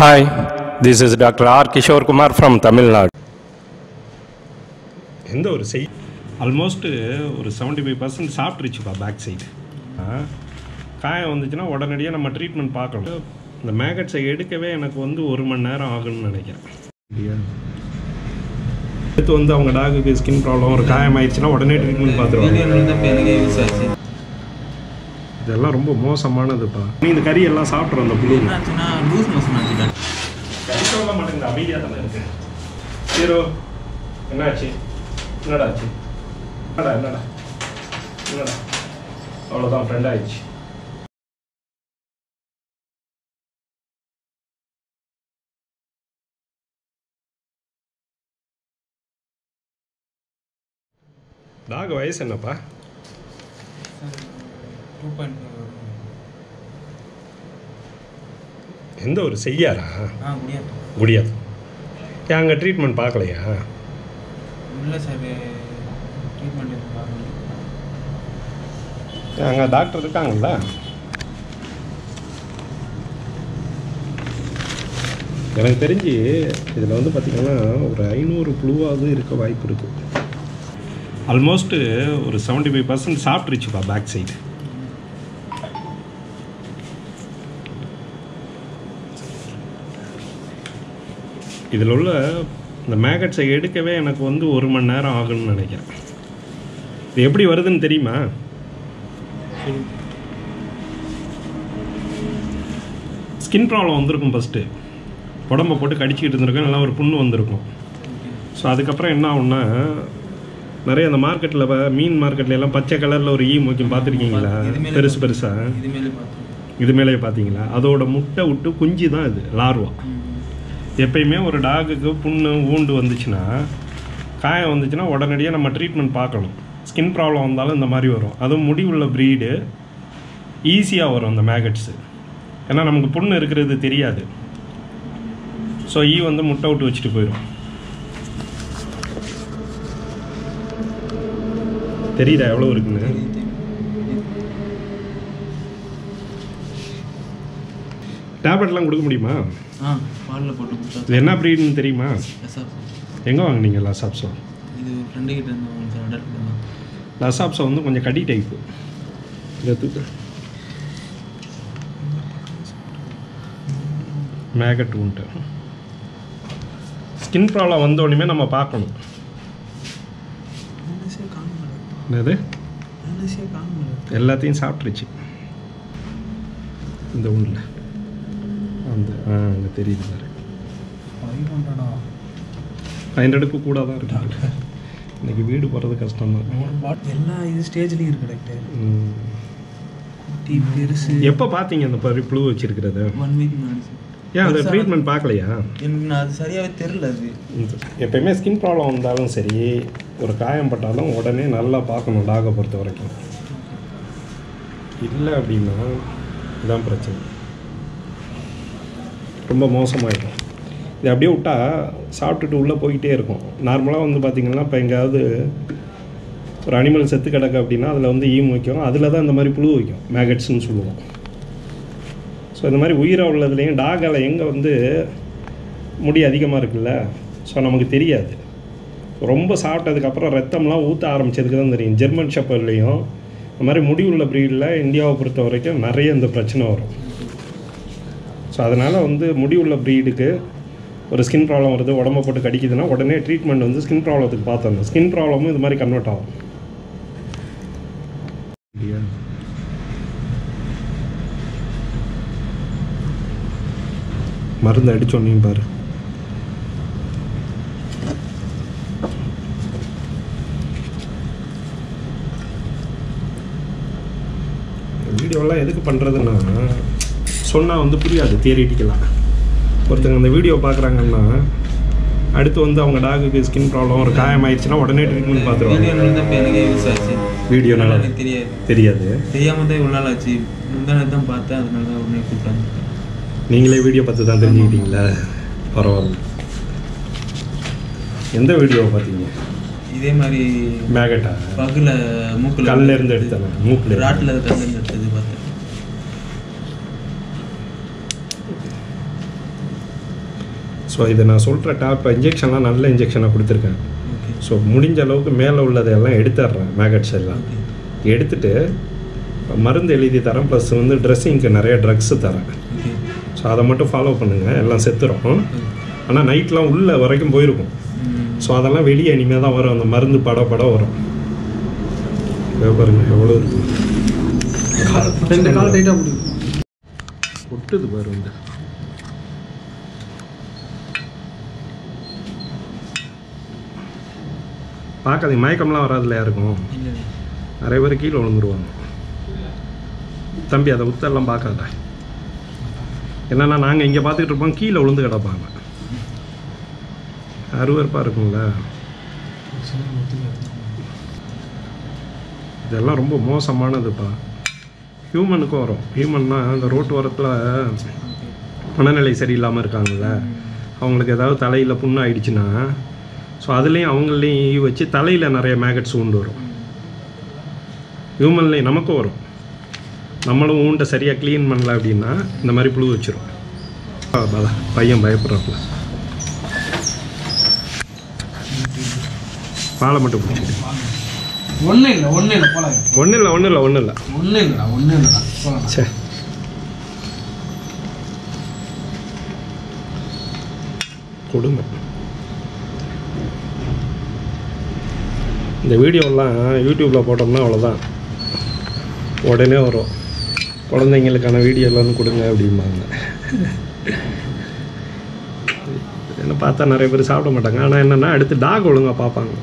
Hi, this is Dr. R. Kishore Kumar from Tamil Nadu. எந்த ஒரு செய் almost ஒரு செவன்ட்டி ஃபைவ் பர்சன்ட் சாப்பிட்ருச்சுப்பா பேக் சைடு காயம் வந்துச்சுன்னா உடனடியாக நம்ம ட்ரீட்மெண்ட் பார்க்கணும் இந்த மேகட்ஸை எடுக்கவே எனக்கு வந்து ஒரு மணி நேரம் ஆகும்னு நினைக்கிறேன் அடுத்து வந்து அவங்க டாகுக்கு ஸ்கின் ப்ராப்ளம் ஒரு காயம் ஆயிடுச்சுன்னா உடனே ட்ரீட்மெண்ட் பார்த்துருவாங்க வீடியோவில் தான் எனக்கு யூஸ் ஆச்சு இதெல்லாம் ரொம்ப மோசமானதுப்பா. நீ இந்த கறி எல்லாம் சாப்பிட்றோம் அந்த என்னாச்சுன்னா லூஸ் மோஷன் ஆச்சு கறி சொல்ல மாட்டேங்குது அமைதியாக தானே இருக்கு? ஹீரோ என்னாச்சு? என்னடா ஆச்சு? என்னடா என்னடா? என்னடா? அவ்வளோதான் ஃப்ரெண்ட் ஆயிடுச்சு. டாக் வயசு என்னப்பா? டூ பாயிண்ட் எந்த ஒரு செய்யாரா? ஆ முடியாது. முடியாது. அங்கே ட்ரீட்மெண்ட் பார்க்கலையா? இல்லை சார் ட்ரீட்மெண்ட் அங்கே டாக்டர் இருக்காங்கல்ல? எனக்கு தெரிஞ்சு இதில் வந்து பார்த்திங்கன்னா ஒரு ஐநூறு புழுவாவது இருக்க வாய்ப்பு இருக்குது ஆல்மோஸ்ட்டு ஒரு செவன்ட்டி ஃபைவ் பர்சன்ட் சாப்பிட்ருச்சுப்பா பேக் சைடு இதில் உள்ள இந்த மேகட்ஸை எடுக்கவே எனக்கு வந்து ஒரு மணி நேரம் ஆகும்னு நினைக்கிறேன். இது எப்படி வருதுன்னு தெரியுமா? ஸ்கின் ப்ராப்ளம் வந்திருக்கும் ஃபஸ்ட்டு உடம்ப போட்டு கடிச்சிக்கிட்டு இருந்திருக்கும் நல்லா ஒரு புண்ணு வந்திருக்கும். ஸோ அதுக்கப்புறம் என்ன ஆகும்னா நிறைய அந்த மார்க்கெட்டில் மீன் மார்க்கெட்ல எல்லாம் பச்சை கலரில் ஒரு ஈ முக்கியம். பார்த்துருக்கீங்களா? பெருசு பெருசாக இது மேலே பார்த்தோம் இது மேலே பார்த்தீங்களா? அதோட முட்டை விட்டு குஞ்சு தான் இது லார்வா. எப்பயுமே ஒரு டாகுக்கு புண்ணு ஊண்டு வந்துச்சுன்னா காயம் வந்துச்சுன்னா உடனடியாக நம்ம ட்ரீட்மெண்ட் பார்க்கணும். ஸ்கின் ப்ராப்ளம் வந்தாலும் இந்த மாதிரி வரும். அதுவும் முடி உள்ள ப்ரீடு ஈஸியாக வரும் அந்த மேகட்ஸு ஏன்னா நமக்கு புண்ணு இருக்கிறது தெரியாது. ஸோ ஈ e வந்து முட்டை விட்டு வச்சுட்டு போயிடும் தெரியுதா எவ்வளோ இருக்குன்னு? டேப்லெட்லாம் கொடுக்க முடியுமா? ஆ பாலில் போட்டு கொடுத்தா இது என்ன ப்ரீடுன்னு தெரியுமா? எங்கே வாங்குனீங்க லசாப்ஸோ இது ஃப்ரெண்டு கிட்ட இருந்து லசாப்ஸோ வந்து கொஞ்சம் கடி டைப்பு இதை மேகட் உண்டு ஸ்கின் ப்ராப்ளம் வந்தோடனே நம்ம பார்க்கணும். என்னது? எல்லாத்தையும் சாப்பிட்ருச்சு இந்த உண்டில் அந்த ஆ அங்கே தெரியுது பாரு. ஃபைவ் ஹண்ட்ரடுக்கு கூட தான் இருக்கு. இன்னைக்கு வீடு போகிறது கஷ்டம் தான். எல்லா இது ஸ்டேஜ்லேயும் இருக்கு டாக்டர் குட்டி பெருசு. எப்போ பார்த்தீங்க அந்த பரி புழு வச்சிருக்கிறது? ஒன் வீக் முன்னாடி. சார் ஏன் அந்த ட்ரீட்மெண்ட் பார்க்கலையா எனக்கு அது சரியாகவே தெரில அது. எப்பயுமே ஸ்கின் ப்ராப்ளம் வந்தாலும் சரி ஒரு காயம் பட்டாலும் உடனே நல்லா பார்க்கணும் டாகை பொறுத்த வரைக்கும். இல்லை அப்படின்னா இதான் பிரச்சனை. ரொம்ப மோசமாகிடும் இது அப்படியே விட்டால் சாப்பிட்டுட்டு உள்ளே போய்கிட்டே இருக்கும். நார்மலாக வந்து பார்த்திங்கன்னா இப்போ எங்கேயாவது ஒரு அனிமல் செத்து கிடக்கு அப்படின்னா அதில் வந்து ஈம் வைக்கும் அதில் தான் இந்த மாதிரி புழு வைக்கும். மேகட்ஸ்னு சொல்லுவோம். ஸோ இந்த மாதிரி உயிராக உள்ளதுலேயும் டாகால் எங்கே வந்து முடி அதிகமாக இருக்குல்ல? ஸோ நமக்கு தெரியாது. ரொம்ப சாப்பிட்டதுக்கப்புறம் ரத்தம்லாம் ஊற்ற ஆரம்பிச்சதுக்கு தான் தெரியும். ஜெர்மன் ஷப்பர்லேயும் இந்த மாதிரி முடி உள்ள ப்ரீடில் இந்தியாவை பொறுத்த வரைக்கும் நிறைய இந்த பிரச்சனை வரும். ஸோ அதனால் வந்து முடி உள்ள ப்ரீடுக்கு ஒரு ஸ்கின் ப்ராப்ளம் வருது உடம்ப போட்டு கடிக்குதுன்னா உடனே ட்ரீட்மெண்ட் வந்து ஸ்கின் ப்ராப்ளத்துக்கு பார்த்தோம். ஸ்கின் ப்ராப்ளமும் இது மாதிரி கன்வெர்ட் ஆகும். மருந்து அடிச்சோன்னையும் பாரு. வீடியோலாம் எதுக்கு பண்ணுறதுன்னா சொன்னால் வந்து புரியாது தியரிட்டிக்கலாக ஒருத்தங்க அந்த வீடியோ பார்க்குறாங்கன்னா அடுத்து வந்து அவங்க டாகுக்கு ஸ்கின் ப்ராப்ளம் ஒரு காயம் ஆயிடுச்சுன்னா உடனே ட்ரீட்மெண்ட் பார்த்துருவாங்க வீடியோனால எனக்கு தெரியாது. தெரியாது. தெரியாம தான் இவ்வளோ நாள் ஆச்சு. முந்தானே தான் பார்த்தேன் அதனால தான் உடனே கூப்பிட்டாங்க நீங்களே வீடியோ பார்த்து தான் தெரிஞ்சுக்கிட்டீங்களா? பரவாயில்ல. எந்த வீடியோவை பார்த்தீங்க? இதே மாதிரி மேகட்டா? பகுல மூக்குல கல்ல இருந்து எடுத்தாங்க மூக்குல. ராட்டில் கல்ல இருந்து எடுத்தது பார்த்தேன். ஸோ இதை நான் சொல்கிற டாப் இன்ஜெக்ஷன்லாம் நல்ல இன்ஜெக்ஷனாக கொடுத்துருக்கேன். ஸோ முடிஞ்ச அளவுக்கு மேலே உள்ளதையெல்லாம் எடுத்துடுறேன் மேகட்ஸ் எல்லாம். எடுத்துட்டு மருந்து எழுதி தரேன் ப்ளஸ் வந்து ட்ரெஸ்ஸிங்க்கு நிறைய ட்ரக்ஸு தரேன். ஸோ அதை மட்டும் ஃபாலோ பண்ணுங்கள் எல்லாம் செத்துரும். ஆனால் நைட்லாம் உள்ள வரைக்கும் போயிருக்கும். ஸோ அதெல்லாம் வெளியே இனிமேல் தான் வரும் அந்த மருந்து பட பட வரும். பாருங்க எவ்வளோ ஒட்டுது பாரு பார்க்காதீங்க. மயக்கம்லாம் வராதுல யாருக்கும். நிறைய பேர் கீழே விழுந்துருவாங்க. தம்பி அதை உத்தரெல்லாம் பார்க்காத. என்னன்னா நாங்கள் இங்கே பார்த்துக்கிட்டு இருப்போம் கீழே விழுந்து கிடப்பாங்க. அருவருப்பாக இருக்குங்களா இதெல்லாம் ரொம்ப மோசமானதுப்பா. ஹியூமனுக்கும் வரும். ஹியூமன்னா அந்த ரோட்டு ஓரத்தில் மனநிலை சரியில்லாமல் இருக்காங்கல்ல. அவங்களுக்கு ஏதாவது தலையில் புண்ணு ஆயிடுச்சுன்னா ஸோ அதுலேயும் அவங்களையும் ஈ வச்சு தலையில் நிறைய மேகட்ஸ் உண்டு வரும். ஹியூமன்லேயும் நமக்கும் வரும். நம்மளும் ஊண்டை சரியாக க்ளீன் பண்ணல அப்படின்னா இந்த மாதிரி புழு வச்சிரும். பாலா பையன் பயப்படுறாப்புல. பாலை மட்டும் பிடிச்சிட்டு ஒன்றும் இல்லை ஒன்றும் இல்லை ஒன்றும் இல்லை ஒன்றும் இல்லை ஒன்றும் இல்லை ஒன்றும் இல்லைடா ஒன்றும் இல்லைடா போலாம். சே. கொடுமை. இந்த வீடியோலாம் யூடியூப்பில் போட்டோம்னா அவ்வளோதான் உடனே வரும். குழந்தைங்களுக்கான வீடியோலாம் கொடுங்க அப்படிம்பாங்க. என்ன பார்த்தா நிறைய பேர் சாப்பிட மாட்டாங்க. ஆனால் என்னென்னா அடுத்து டாக் ஒழுங்காக பார்ப்பாங்க.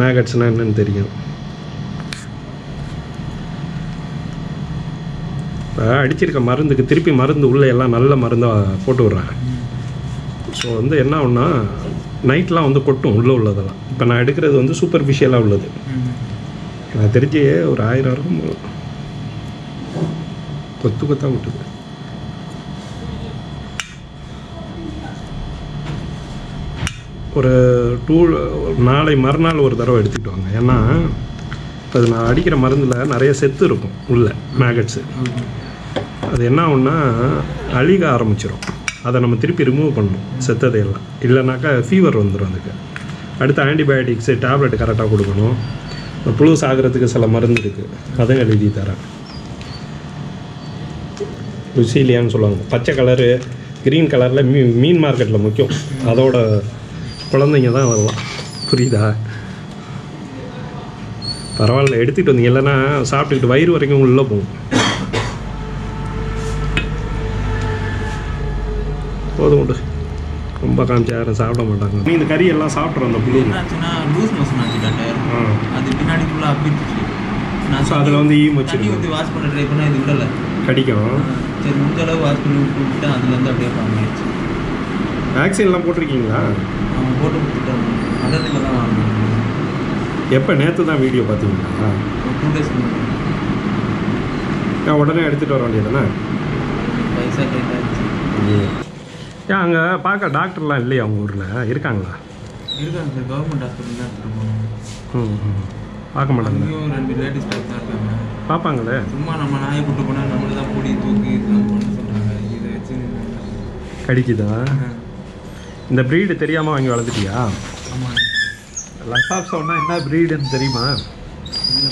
மேகட்ஸ்னால் என்னன்னு தெரியும். இப்போ அடிச்சிருக்க மருந்துக்கு திருப்பி மருந்து உள்ளே எல்லாம் நல்ல மருந்தாக போட்டு விட்றாங்க. ஸோ வந்து என்ன ஒன்றா நைட்லாம் வந்து கொட்டும் உள்ளே உள்ளதெல்லாம். இப்போ நான் எடுக்கிறது வந்து சூப்பர்ஃபிஷியலாக உள்ளது. நான் தெரிஞ்சு ஒரு ஆயிரம் இருக்கும் கொத்து கொத்தாக விட்டுது. ஒரு டூ நாளை மறுநாள் ஒரு தடவை எடுத்துக்கிட்டு வாங்க. ஏன்னா இப்போ அது நான் அடிக்கிற மருந்தில் நிறைய செத்து இருக்கும் உள்ள மேகட்ஸு அது என்ன ஆகும்னா அழிக ஆரம்பிச்சிடும் அதை நம்ம திருப்பி ரிமூவ் பண்ணணும் செத்ததையெல்லாம் இல்லைனாக்கா ஃபீவர் வந்துடும் அதுக்கு. அடுத்து ஆன்டிபயோட்டிக்ஸு டேப்லெட் கரெக்டாக கொடுக்கணும். இந்த புழு சாகிறதுக்கு சில மருந்து இருக்குது அதை எழுதி தரேன். ருசிலியான்னு சொல்லுவாங்க. பச்சை கலரு க்ரீன் கலரில் மீ மீன் மார்க்கெட்டில் முக்கியம். அதோட குழந்தைங்க தான் வரலாம் புரியுதா? பரவாயில்ல எடுத்துகிட்டு வந்தீங்க. இல்லைன்னா சாப்பிட்டுக்கிட்டு வயிறு வரைக்கும் உள்ளே போகும். போதும் விடு ரொம்ப காமிச்சு யாரும் சாப்பிட மாட்டாங்க. நீ இந்த கறி எல்லாம் சாப்பிட்றோம் அந்த என்னாச்சுன்னா லூஸ் மோஷன் ஆச்சு டாக்டர் அது பின்னாடி ஃபுல்லாக அப்பிடுச்சு. நான் ஸோ அதில் வந்து ஈ தண்ணி வச்சிருக்கோம் ஊற்றி வாஷ் பண்ண ட்ரை பண்ணால் இது விடலை. கடிக்கும். சரி முடிஞ்ச அளவு வாஷ் பண்ணி விட்டு அதுலேருந்து அப்படியே ஆயிடுச்சு வேக்சின்லாம் போட்டிருக்கீங்களா? அவன் போட்டு கொடுத்துட்டான். அதற்கு தான் வாங்கினேன். எப்போ? நேற்று தான் வீடியோ பார்த்தீங்களா? ஒரு டூ டேஸ் நான் உடனே எடுத்துகிட்டு வர வேண்டியதானே பைசா டைட் ஆயிடுச்சு. ஏன் அங்கே பார்க்க டாக்டர்லாம் இல்லையா அவங்க ஊரில்? இருக்காங்களா? இருக்காங்க சார் கவர்மெண்ட் ஹாஸ்பிட்டல் தான் போகணும் ம் ம். பார்க்க மாட்டாங்க. ரெண்டு லேடிஸ் டாக்டர் இருக்காங்க. பார்ப்பாங்களே? சும்மா நம்ம நாயை கூட்டு போனால் நம்மள தான் பொடி தூக்கி இதெல்லாம் பண்ண சொல்கிறாங்க இதை வச்சு கடிக்குதா? இந்த ப்ரீடு தெரியாமல் வாங்கி வளர்த்துட்டியா? ஆமாம் லசாப் சொன்னால் என்ன ப்ரீடுன்னு தெரியுமா?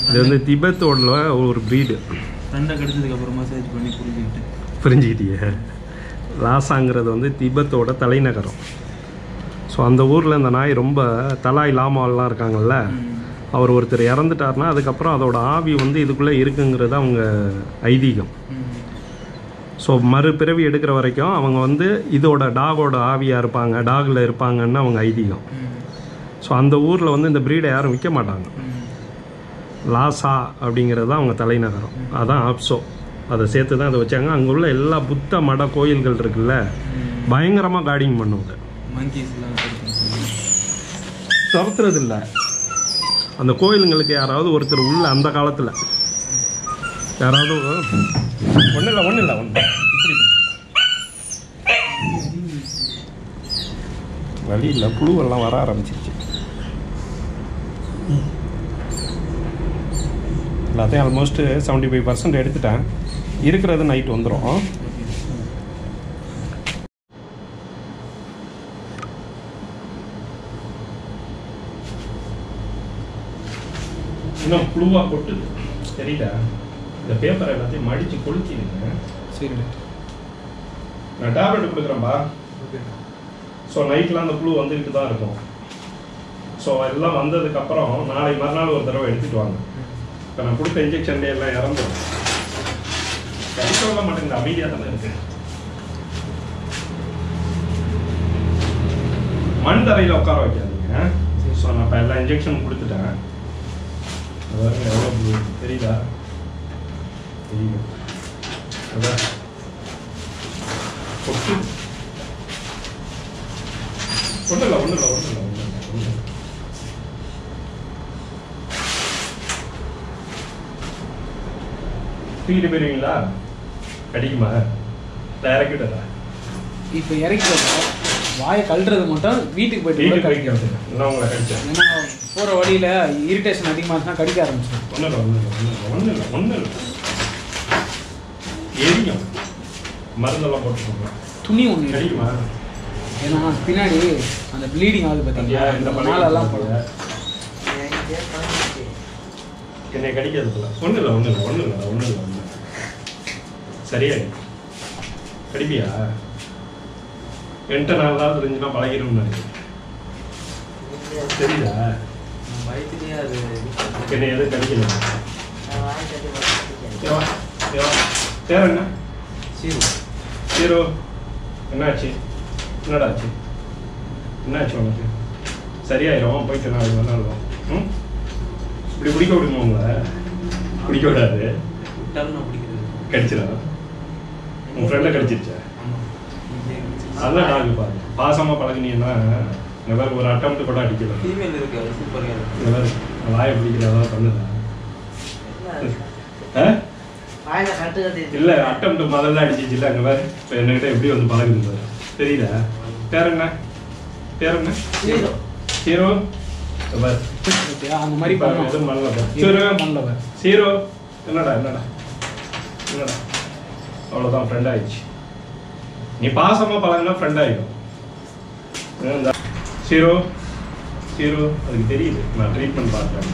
இது வந்து திபெத்தோட ஒரு ப்ரீடு ஃப்ரெண்டை கிடைச்சதுக்கு அப்புறமா சர்ச் பண்ணி புரிஞ்சுக்கிட்டேன். புரிஞ்சுக்கிட்டியே? லாசாங்கிறது வந்து திபெத்தோட தலைநகரம். ஸோ அந்த ஊரில் இந்த நாய் ரொம்ப தலாய் லாமாலாம் இருக்காங்கல்ல அவர் ஒருத்தர் இறந்துட்டாருன்னா அதுக்கப்புறம் அதோட ஆவி வந்து இதுக்குள்ளே இருக்குங்கிறது அவங்க ஐதீகம். ஸோ மறுபிறவி எடுக்கிற வரைக்கும் அவங்க வந்து இதோட டாகோட ஆவியாக இருப்பாங்க டாகில் இருப்பாங்கன்னு அவங்க ஐதீகம். ஸோ அந்த ஊரில் வந்து இந்த ப்ரீடை யாரும் விற்க மாட்டாங்க. லாசா அப்படிங்கிறது தான் அவங்க தலைநகரம். அதான் ஆப்சோ. அதை சேர்த்து தான் அதை வச்சாங்க. அங்கே உள்ள எல்லா புத்த மட கோயில்கள் இருக்குல்ல பயங்கரமாக கார்டிங் பண்ணுவாங்க. துரத்துறது இல்லை அந்த கோயிலுங்களுக்கு யாராவது ஒருத்தர் உள்ள அந்த காலத்தில். யாராவது ஒன்றும் இல்லை ஒன்றும் இல்லை ஒன்று வழி இல்லை புழுவெல்லாம் வர ஆரம்பிச்சிருச்சு. எல்லாத்தையும் ஆல்மோஸ்ட்டு செவன்ட்டி ஃபைவ் பர்சன்ட் எடுத்துட்டேன். இருக்கிறது நைட் வந்துடும் இன்னும் புழுவாக கொட்டுது. தெரியல இந்த பேப்பரை எல்லாத்தையும் மடித்து கொளுத்திடுங்க. சரி நான் டேப்லெட் கொடுக்குறேன்ப்பா ஸோ நைட்டில் அந்த புழு வந்துக்கிட்டு தான் இருக்கும். ஸோ எல்லாம் வந்ததுக்கப்புறம் நாளை மறுநாள் ஒரு தடவை எடுத்துகிட்டு வாங்க. இப்போ நான் கொடுத்த இன்ஜெக்ஷன்லேயே எல்லாம் இறந்துடும் கடிக்க விட மாட்டேங்குது அமைதியாக தானே இருக்கு. மண் தரையில் உட்கார வைக்காதீங்க. ஸோ நான் இப்போ எல்லா இன்ஜெக்ஷன் கொடுத்துட்டேன். அதாவது எவ்வளோ தெரியுதா? தெரியுது. அதான் கொட்டு. ஒன்றும் இல்லை ஒன்றும் இல்லை ஒன்றும் இல்லை ஒன்றும் இல்லை ஒன்றும் இல்லை தூக்கிட்டு போயிருவீங்களா? கடிக்குமா? இல்லை இறக்கி விட்டதா இப்போ இறக்கி. வாயை கழுறது மட்டும் வீட்டுக்கு போயிட்டு கூட வீட்டுக்கு கடிக்கும் போய்க்கிறது இல்லை உங்களை கடிச்சேன் ஏன்னா போகிற வழியில் இரிட்டேஷன் அதிகமாக இருந்துச்சுன்னா கடிக்க ஆரம்பிச்சிடும். ஒன்றும் இல்லை ஒன்றும் இல்லை ஒன்றும் இல்லை ஒன்றும் இல்லை எரியும். மருந்தெல்லாம் போட்டுக்கோங்க. துணி ஒன்று கடிக்குமா? ஏன்னா பின்னாடி அந்த ப்ளீடிங் ஆகுது இந்த பார்த்தீங்களா பழக்கம் நாளெல்லாம்? போடும். என்னை கடிக்கிறது இல்லை ஒன்றும் இல்லை ஒன்றும் இல்லை ஒன்றும் இல்லை ஒன்றும் இல்லை ஒன்றும் இல்லை சரியா கடிப்பியா என்கிட்ட நாலு நாள் இருந்துச்சுன்னா பழகிடும்னு நினைக்கிறேன். தெரியுதா? என்னை எதுவும் கடிக்கல பேர் என்ன? சீரு. ஹீரோ என்னாச்சு? என்னடா ஆச்சு? என்னாச்சு உனக்கு? சரியாயிரும் போயிட்டு நாளைக்கு வேணாலும் ம்? இப்படி பிடிக்க விடுமா உங்களை? பிடிக்க விடாது. விட்டாலும் நான் பிடிக்கிறது. கடிச்சிடா உன் ஃப்ரெண்டை கடிச்சிருச்சா? அதான் டாக் பாரு பாசமாக பழகுனீங்கன்னா இந்த மாதிரி ஒரு அட்டம் கூட அடிக்கல ஃபீமேல் இருக்கு? சூப்பராக இருக்கு. இந்த மாதிரி வாயை பிடிக்கிறதா பண்ணுதா? ஆ? இல்ல அட்டம் முதல்ல அடிச்சிச்சு இல்ல அங்க பாரு இப்ப என்கிட்ட எப்படி வந்து பழகுது பாரு. தெரியுதா? பேர் என்ன? பேர் என்ன? ஹீரோ. பாரு? அந்த மாதிரி எதுவும் பாரு. ஹீரோ பண்ணல பாரு. ஹீரோ. என்னடா என்னடா? என்னடா? அவ்வளவுதான் ஃப்ரெண்ட் ஆயிடுச்சு. நீ பாசமா பழகுனா ஃப்ரெண்ட் ஆயிடும். சீரோ சீரோ அதுக்கு தெரியுது. நான் ட்ரீட்மெண்ட் பார்த்தேன்